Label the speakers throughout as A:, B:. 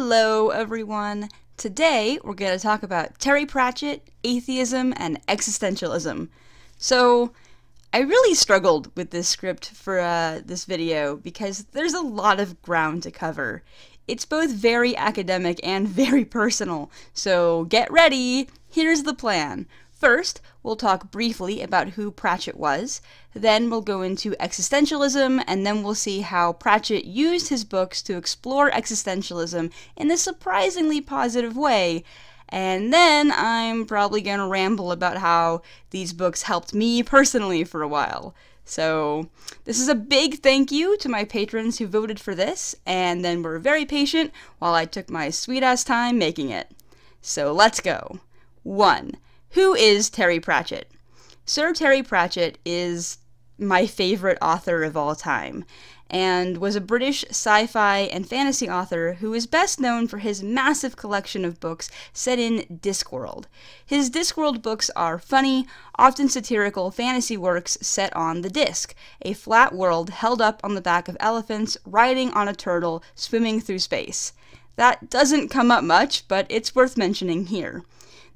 A: Hello, everyone. Today we're going to talk about Terry Pratchett, atheism, and existentialism. So, I really struggled with this script for uh, this video because there's a lot of ground to cover. It's both very academic and very personal, so get ready! Here's the plan. First, we'll talk briefly about who Pratchett was, then we'll go into existentialism, and then we'll see how Pratchett used his books to explore existentialism in a surprisingly positive way. And then I'm probably going to ramble about how these books helped me personally for a while. So, this is a big thank you to my patrons who voted for this, and then were very patient while I took my sweet ass time making it. So, let's go. 1. Who is Terry Pratchett? Sir Terry Pratchett is my favorite author of all time and was a British sci fi and fantasy author who is best known for his massive collection of books set in Discworld. His Discworld books are funny, often satirical fantasy works set on the Disc, a flat world held up on the back of elephants riding on a turtle swimming through space. That doesn't come up much, but it's worth mentioning here.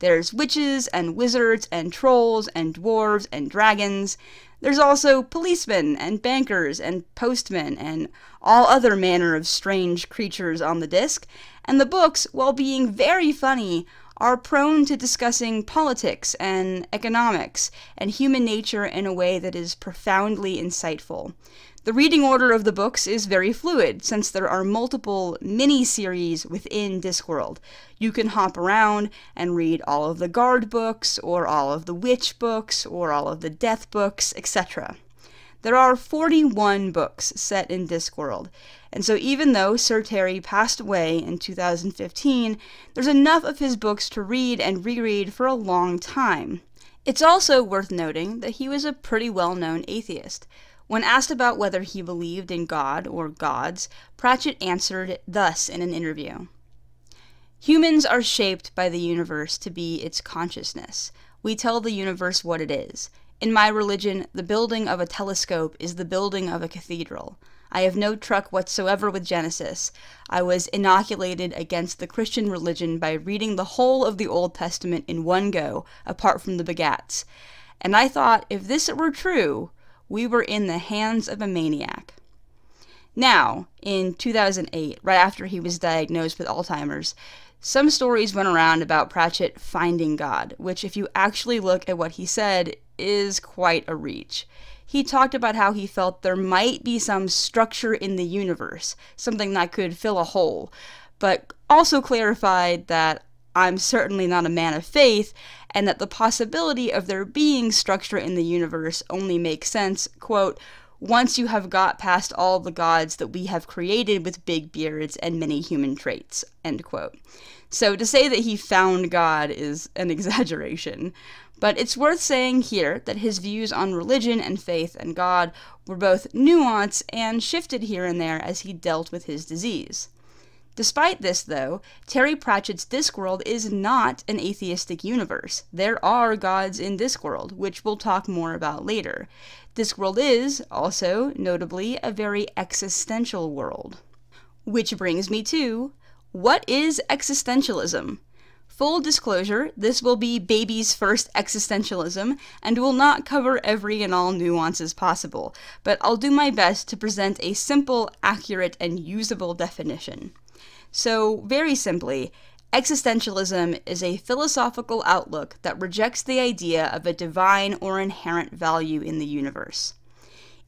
A: There's witches and wizards and trolls and dwarves and dragons. There's also policemen and bankers and postmen and all other manner of strange creatures on the disc. And the books, while being very funny, are prone to discussing politics and economics and human nature in a way that is profoundly insightful. The reading order of the books is very fluid, since there are multiple mini-series within Discworld. You can hop around and read all of the Guard books, or all of the Witch books, or all of the Death books, etc. There are 41 books set in Discworld, and so even though Sir Terry passed away in 2015, there's enough of his books to read and reread for a long time. It's also worth noting that he was a pretty well-known atheist. When asked about whether he believed in God or gods, Pratchett answered thus in an interview Humans are shaped by the universe to be its consciousness. We tell the universe what it is. In my religion, the building of a telescope is the building of a cathedral. I have no truck whatsoever with Genesis. I was inoculated against the Christian religion by reading the whole of the Old Testament in one go, apart from the begats. And I thought, if this were true, we were in the hands of a maniac. Now, in 2008, right after he was diagnosed with Alzheimer's, some stories went around about Pratchett finding God, which, if you actually look at what he said, is quite a reach. He talked about how he felt there might be some structure in the universe, something that could fill a hole, but also clarified that I'm certainly not a man of faith, and that the possibility of there being structure in the universe only makes sense, quote, once you have got past all the gods that we have created with big beards and many human traits, end quote. So to say that he found God is an exaggeration. But it's worth saying here that his views on religion and faith and God were both nuanced and shifted here and there as he dealt with his disease. Despite this, though, Terry Pratchett's Discworld is not an atheistic universe. There are gods in Discworld, which we'll talk more about later. Discworld is, also, notably, a very existential world. Which brings me to what is existentialism? Full disclosure, this will be baby's first existentialism and will not cover every and all nuances possible, but I'll do my best to present a simple, accurate, and usable definition. So, very simply, existentialism is a philosophical outlook that rejects the idea of a divine or inherent value in the universe.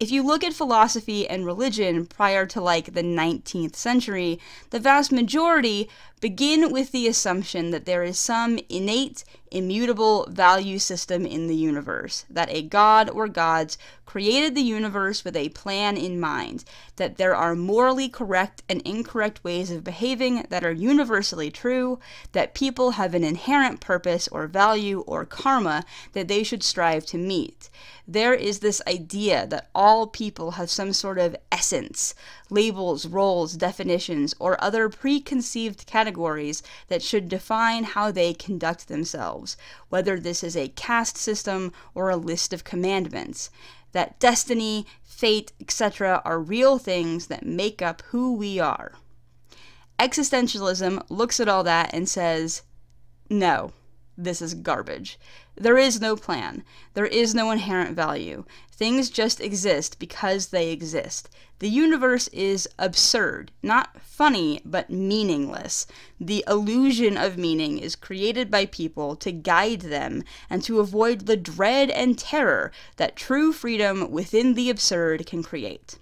A: If you look at philosophy and religion prior to like the 19th century, the vast majority begin with the assumption that there is some innate, immutable value system in the universe, that a god or gods created the universe with a plan in mind, that there are morally correct and incorrect ways of behaving that are universally true, that people have an inherent purpose or value or karma that they should strive to meet. There is this idea that all people have some sort of essence, labels, roles, definitions, or other preconceived categories that should define how they conduct themselves, whether this is a caste system or a list of commandments. That destiny, fate, etc., are real things that make up who we are. Existentialism looks at all that and says, no, this is garbage. There is no plan. There is no inherent value. Things just exist because they exist. The universe is absurd, not funny, but meaningless. The illusion of meaning is created by people to guide them and to avoid the dread and terror that true freedom within the absurd can create.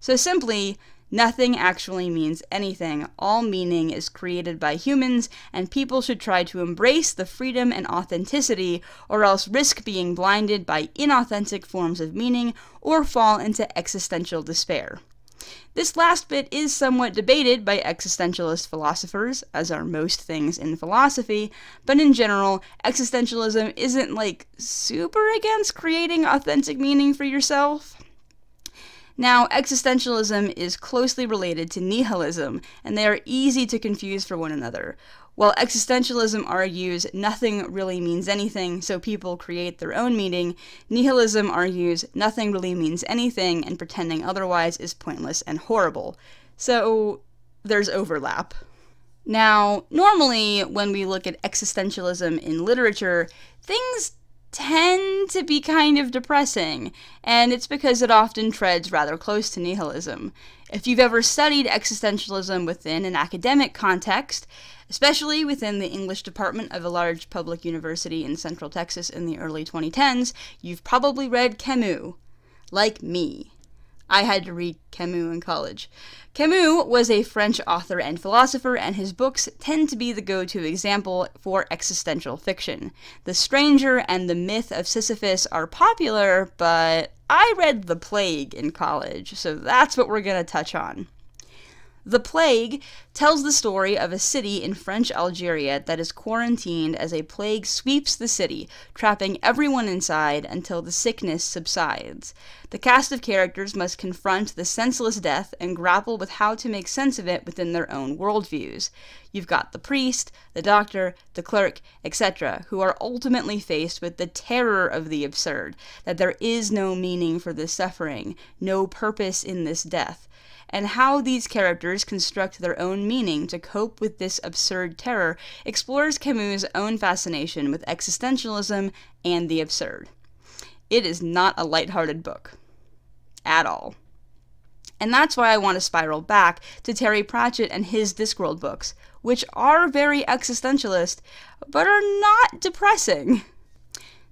A: So simply, Nothing actually means anything. All meaning is created by humans, and people should try to embrace the freedom and authenticity, or else risk being blinded by inauthentic forms of meaning or fall into existential despair. This last bit is somewhat debated by existentialist philosophers, as are most things in philosophy, but in general, existentialism isn't like super against creating authentic meaning for yourself. Now, existentialism is closely related to nihilism, and they are easy to confuse for one another. While existentialism argues nothing really means anything, so people create their own meaning, nihilism argues nothing really means anything, and pretending otherwise is pointless and horrible. So, there's overlap. Now, normally, when we look at existentialism in literature, things tend to be kind of depressing, and it's because it often treads rather close to nihilism. If you've ever studied existentialism within an academic context, especially within the English department of a large public university in central Texas in the early 2010s, you've probably read Camus. Like me. I had to read Camus in college. Camus was a French author and philosopher, and his books tend to be the go to example for existential fiction. The Stranger and the Myth of Sisyphus are popular, but I read The Plague in college, so that's what we're going to touch on. The Plague tells the story of a city in French Algeria that is quarantined as a plague sweeps the city, trapping everyone inside until the sickness subsides. The cast of characters must confront the senseless death and grapple with how to make sense of it within their own worldviews. You've got the priest, the doctor, the clerk, etc., who are ultimately faced with the terror of the absurd, that there is no meaning for this suffering, no purpose in this death and how these characters construct their own meaning to cope with this absurd terror explores Camus' own fascination with existentialism and the absurd. It is not a lighthearted book. At all. And that's why I want to spiral back to Terry Pratchett and his Discworld books, which are very existentialist, but are not depressing.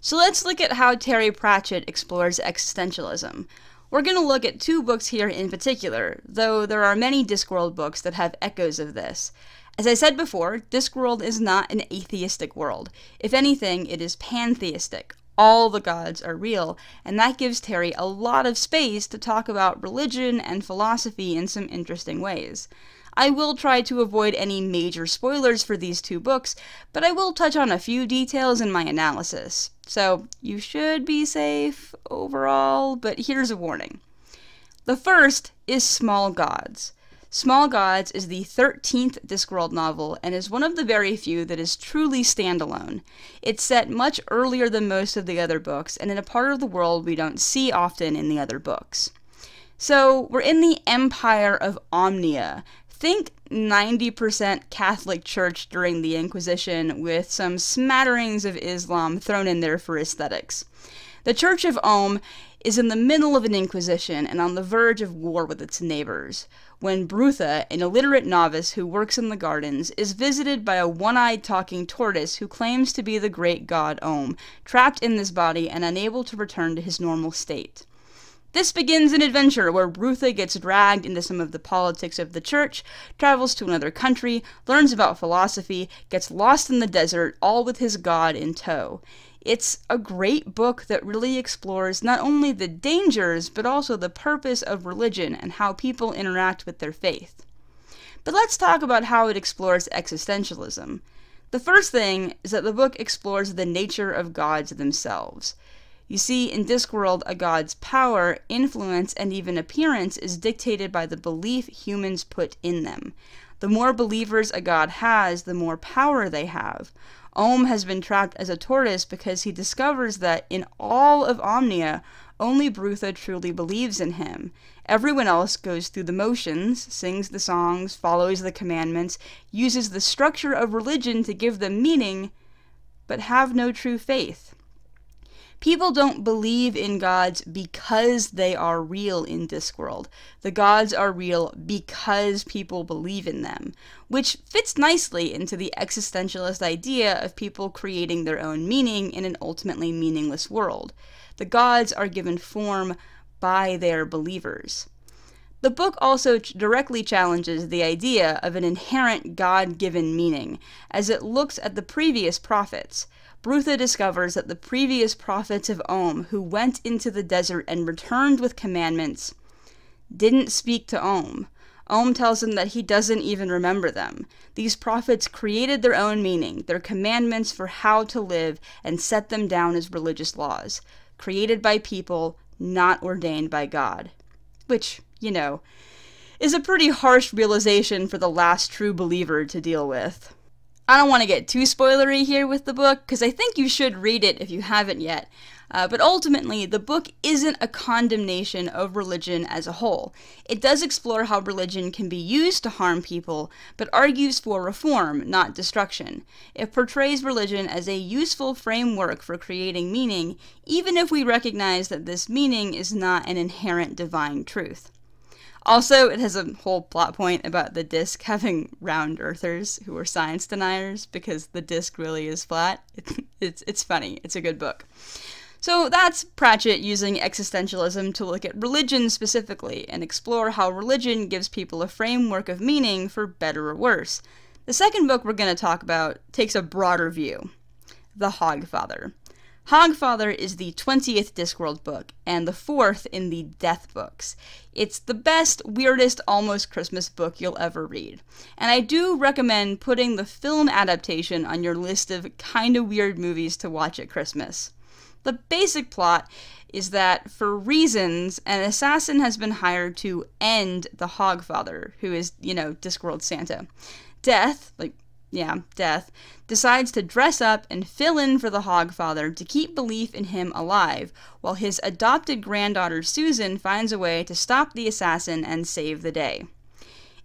A: So let's look at how Terry Pratchett explores existentialism. We're going to look at two books here in particular, though there are many Discworld books that have echoes of this. As I said before, Discworld is not an atheistic world. If anything, it is pantheistic. All the gods are real, and that gives Terry a lot of space to talk about religion and philosophy in some interesting ways. I will try to avoid any major spoilers for these two books, but I will touch on a few details in my analysis. So you should be safe overall, but here's a warning. The first is Small Gods. Small Gods is the 13th Discworld novel and is one of the very few that is truly standalone. It's set much earlier than most of the other books and in a part of the world we don't see often in the other books. So, we're in the Empire of Omnia, think 90% Catholic Church during the Inquisition, with some smatterings of Islam thrown in there for aesthetics. The Church of Om is in the middle of an inquisition and on the verge of war with its neighbors, when Brutha, an illiterate novice who works in the gardens, is visited by a one eyed talking tortoise who claims to be the great god Om, trapped in this body and unable to return to his normal state. This begins an adventure where Brutha gets dragged into some of the politics of the church, travels to another country, learns about philosophy, gets lost in the desert, all with his god in tow. It's a great book that really explores not only the dangers, but also the purpose of religion and how people interact with their faith. But let's talk about how it explores existentialism. The first thing is that the book explores the nature of gods themselves. You see, in Discworld, a god's power, influence, and even appearance is dictated by the belief humans put in them. The more believers a god has, the more power they have. Om has been trapped as a tortoise because he discovers that in all of Omnia, only Brutha truly believes in him. Everyone else goes through the motions, sings the songs, follows the commandments, uses the structure of religion to give them meaning, but have no true faith. People don't believe in gods because they are real in Discworld. The gods are real because people believe in them, which fits nicely into the existentialist idea of people creating their own meaning in an ultimately meaningless world. The gods are given form by their believers. The book also directly challenges the idea of an inherent God given meaning, as it looks at the previous prophets. Brutha discovers that the previous prophets of Om, who went into the desert and returned with commandments, didn't speak to Om. Om tells him that he doesn't even remember them. These prophets created their own meaning, their commandments for how to live, and set them down as religious laws, created by people, not ordained by God. Which, you know, is a pretty harsh realization for the last true believer to deal with. I don't want to get too spoilery here with the book, because I think you should read it if you haven't yet. Uh, but ultimately, the book isn't a condemnation of religion as a whole. It does explore how religion can be used to harm people, but argues for reform, not destruction. It portrays religion as a useful framework for creating meaning, even if we recognize that this meaning is not an inherent divine truth. Also, it has a whole plot point about the disc having round earthers who are science deniers because the disc really is flat. It, it's, it's funny. It's a good book. So that's Pratchett using existentialism to look at religion specifically and explore how religion gives people a framework of meaning for better or worse. The second book we're going to talk about takes a broader view The Hogfather. Hogfather is the 20th Discworld book and the fourth in the Death books. It's the best, weirdest, almost Christmas book you'll ever read. And I do recommend putting the film adaptation on your list of kinda weird movies to watch at Christmas. The basic plot is that, for reasons, an assassin has been hired to end the Hogfather, who is, you know, Discworld Santa. Death, like yeah, Death, decides to dress up and fill in for the Hogfather to keep belief in him alive, while his adopted granddaughter Susan finds a way to stop the assassin and save the day.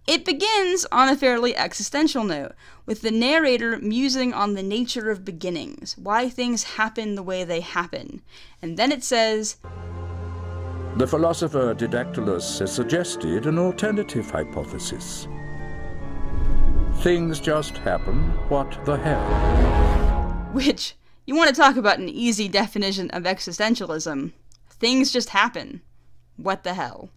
A: It begins on a fairly existential note, with the narrator musing on the nature of beginnings, why things happen the way they happen. And then it says
B: The philosopher Didactylus has suggested an alternative hypothesis. Things just happen. What the hell?
A: Which, you want to talk about an easy definition of existentialism. Things just happen. What the hell?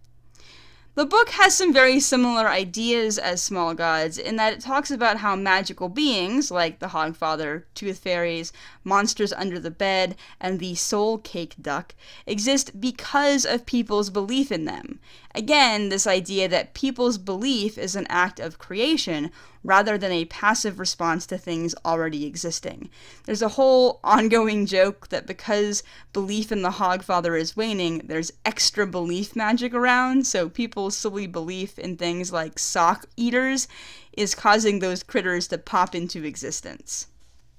A: The book has some very similar ideas as Small Gods in that it talks about how magical beings, like the Hogfather, Tooth Fairies, monsters under the bed, and the Soul Cake Duck, exist because of people's belief in them. Again, this idea that people's belief is an act of creation rather than a passive response to things already existing. There's a whole ongoing joke that because belief in the Hogfather is waning, there's extra belief magic around, so people's silly belief in things like sock eaters is causing those critters to pop into existence.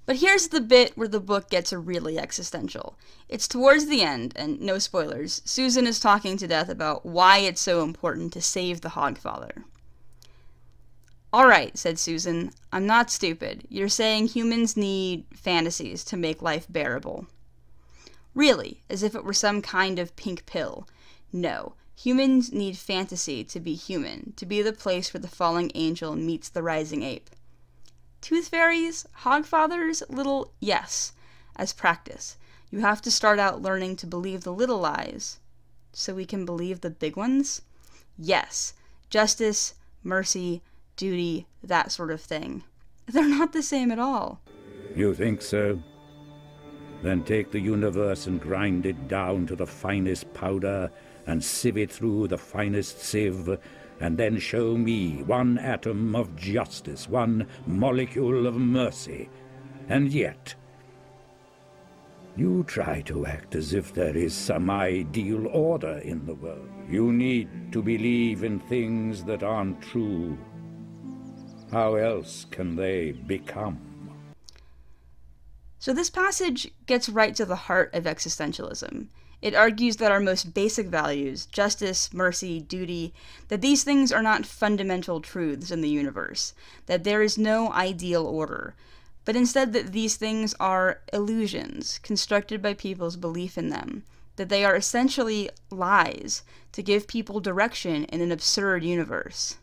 A: But here's the bit where the book gets really existential. It's towards the end, and no spoilers. Susan is talking to Death about why it's so important to save the Hogfather. All right, said Susan. I'm not stupid. You're saying humans need fantasies to make life bearable. Really, as if it were some kind of pink pill. No, humans need fantasy to be human, to be the place where the falling angel meets the rising ape. Tooth fairies, hogfathers, little yes, as practice. You have to start out learning to believe the little lies so we can believe the big ones? Yes, justice, mercy, duty, that sort of thing. They're not the same at all.
B: You think so? Then take the universe and grind it down to the finest powder and sieve it through the finest sieve, and then show me one atom of justice, one molecule of mercy. And yet, you try to act as if there is some ideal order in the world. You need to believe in things that aren't true. How else can they become?
A: So, this passage gets right to the heart of existentialism. It argues that our most basic values, justice, mercy, duty, that these things are not fundamental truths in the universe, that there is no ideal order, but instead that these things are illusions constructed by people's belief in them, that they are essentially lies to give people direction in an absurd universe.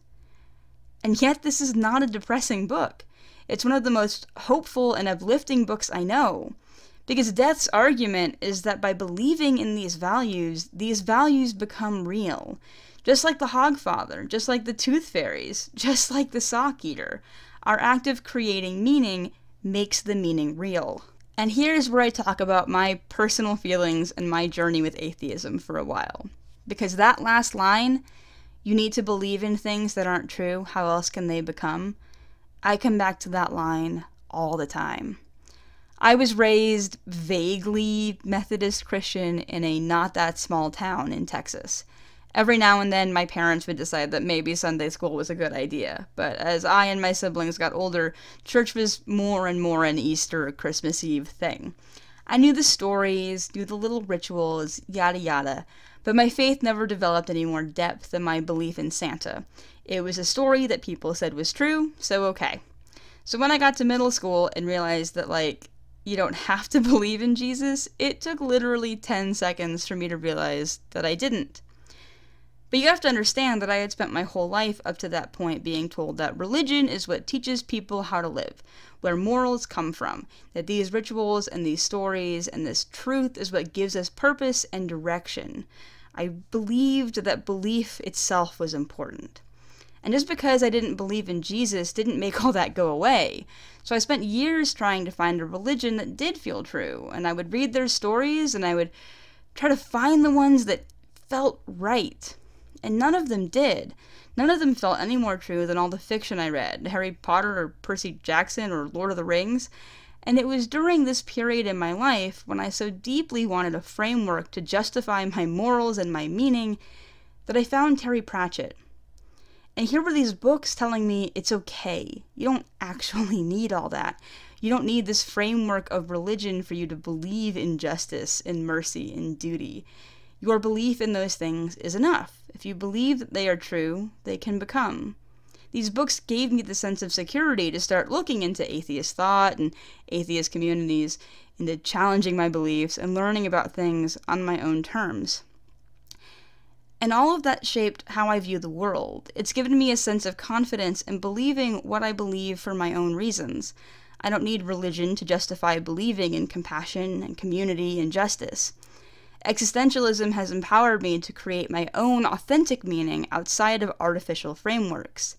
A: And yet, this is not a depressing book. It's one of the most hopeful and uplifting books I know. Because Death's argument is that by believing in these values, these values become real. Just like the Hogfather, just like the Tooth Fairies, just like the Sock Eater, our act of creating meaning makes the meaning real. And here's where I talk about my personal feelings and my journey with atheism for a while. Because that last line, you need to believe in things that aren't true, how else can they become? I come back to that line all the time. I was raised vaguely Methodist Christian in a not that small town in Texas. Every now and then, my parents would decide that maybe Sunday school was a good idea, but as I and my siblings got older, church was more and more an Easter, Christmas Eve thing. I knew the stories, knew the little rituals, yada yada, but my faith never developed any more depth than my belief in Santa. It was a story that people said was true, so okay. So when I got to middle school and realized that, like, you don't have to believe in Jesus, it took literally 10 seconds for me to realize that I didn't. But you have to understand that I had spent my whole life up to that point being told that religion is what teaches people how to live, where morals come from, that these rituals and these stories and this truth is what gives us purpose and direction. I believed that belief itself was important. And just because I didn't believe in Jesus didn't make all that go away. So I spent years trying to find a religion that did feel true, and I would read their stories and I would try to find the ones that felt right. And none of them did. None of them felt any more true than all the fiction I read Harry Potter or Percy Jackson or Lord of the Rings. And it was during this period in my life when I so deeply wanted a framework to justify my morals and my meaning that I found Terry Pratchett. And here were these books telling me it's okay. You don't actually need all that. You don't need this framework of religion for you to believe in justice and mercy and duty. Your belief in those things is enough. If you believe that they are true, they can become. These books gave me the sense of security to start looking into atheist thought and atheist communities, into challenging my beliefs and learning about things on my own terms. And all of that shaped how I view the world. It's given me a sense of confidence in believing what I believe for my own reasons. I don't need religion to justify believing in compassion and community and justice. Existentialism has empowered me to create my own authentic meaning outside of artificial frameworks.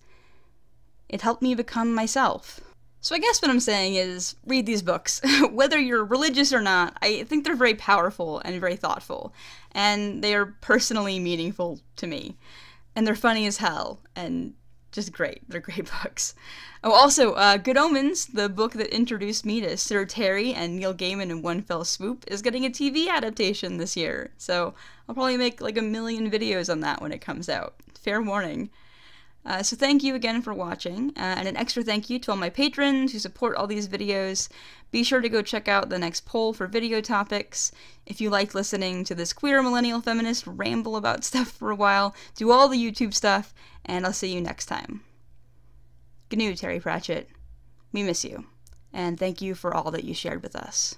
A: It helped me become myself. So I guess what I'm saying is read these books. Whether you're religious or not, I think they're very powerful and very thoughtful. And they are personally meaningful to me. And they're funny as hell and just great. They're great books. Oh, also, uh, Good Omens, the book that introduced me to Sir Terry and Neil Gaiman in one fell swoop, is getting a TV adaptation this year. So I'll probably make like a million videos on that when it comes out. Fair warning. Uh, so thank you again for watching, uh, and an extra thank you to all my patrons who support all these videos. Be sure to go check out the next poll for video topics. If you like listening to this queer millennial feminist ramble about stuff for a while, do all the YouTube stuff, and I'll see you next time. GNU, Terry Pratchett. We miss you, and thank you for all that you shared with us.